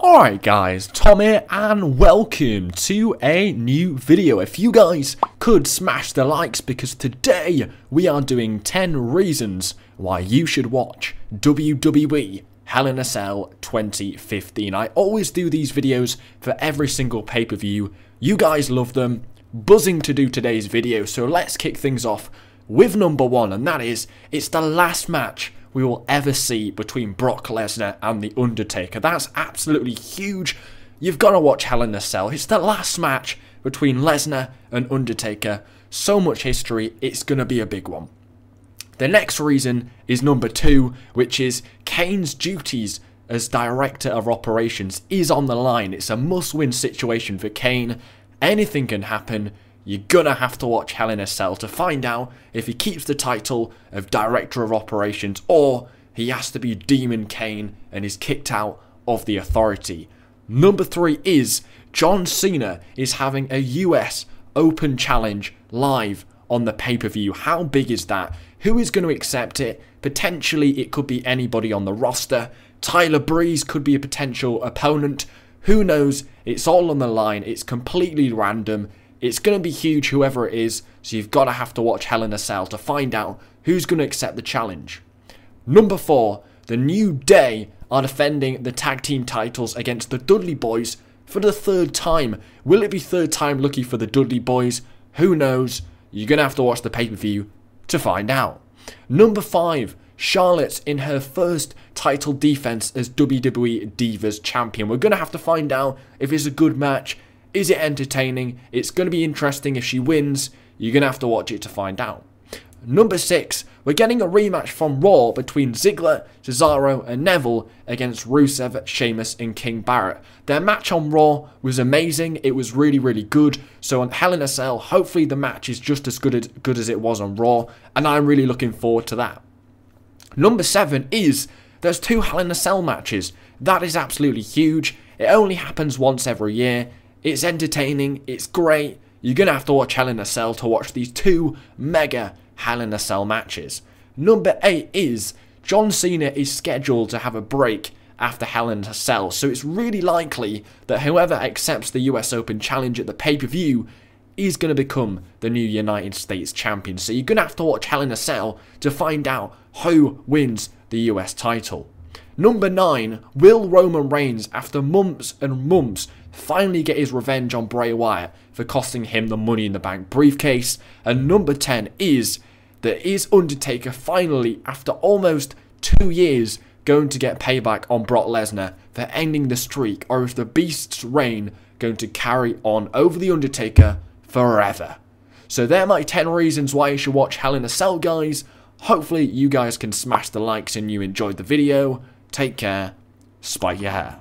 Alright guys, Tom here and welcome to a new video. If you guys could smash the likes because today we are doing 10 reasons why you should watch WWE Hell in a Cell 2015. I always do these videos for every single pay-per-view. You guys love them. Buzzing to do today's video, so let's kick things off with number one and that is, it's the last match we will ever see between Brock Lesnar and The Undertaker. That's absolutely huge. You've got to watch Hell in a Cell. It's the last match between Lesnar and Undertaker. So much history, it's going to be a big one. The next reason is number two, which is Kane's duties as Director of Operations is on the line. It's a must-win situation for Kane. Anything can happen. You're gonna have to watch Hell in a Cell to find out if he keeps the title of Director of Operations or he has to be Demon Kane and is kicked out of the authority. Number three is John Cena is having a US Open Challenge live on the pay-per-view. How big is that? Who is going to accept it? Potentially it could be anybody on the roster. Tyler Breeze could be a potential opponent. Who knows? It's all on the line. It's completely random. It's going to be huge, whoever it is, so you've got to have to watch Hell in a Cell to find out who's going to accept the challenge. Number 4, The New Day are defending the tag team titles against the Dudley Boyz for the third time. Will it be third time lucky for the Dudley Boyz? Who knows? You're going to have to watch the pay-per-view to find out. Number 5, Charlotte in her first title defense as WWE Divas Champion. We're going to have to find out if it's a good match, is it entertaining? It's going to be interesting if she wins. You're going to have to watch it to find out. Number 6, we're getting a rematch from Raw between Ziggler, Cesaro and Neville against Rusev, Sheamus and King Barrett. Their match on Raw was amazing, it was really really good, so on Hell in a Cell, hopefully the match is just as good as, good as it was on Raw, and I'm really looking forward to that. Number 7 is, there's two Hell in a Cell matches. That is absolutely huge, it only happens once every year, it's entertaining, it's great. You're going to have to watch Hell in a Cell to watch these two mega Hell in a Cell matches. Number 8 is John Cena is scheduled to have a break after Hell in a Cell, so it's really likely that whoever accepts the US Open Challenge at the pay-per-view is going to become the new United States Champion. So you're going to have to watch Hell in a Cell to find out who wins the US title. Number 9, will Roman Reigns, after months and months, finally get his revenge on Bray Wyatt for costing him the Money in the Bank briefcase? And number 10 is that is Undertaker finally, after almost two years, going to get payback on Brock Lesnar for ending the streak, or is the Beast's reign going to carry on over The Undertaker forever? So there are my 10 reasons why you should watch Hell in a Cell, guys. Hopefully you guys can smash the likes and you enjoyed the video. Take care. Spike your hair.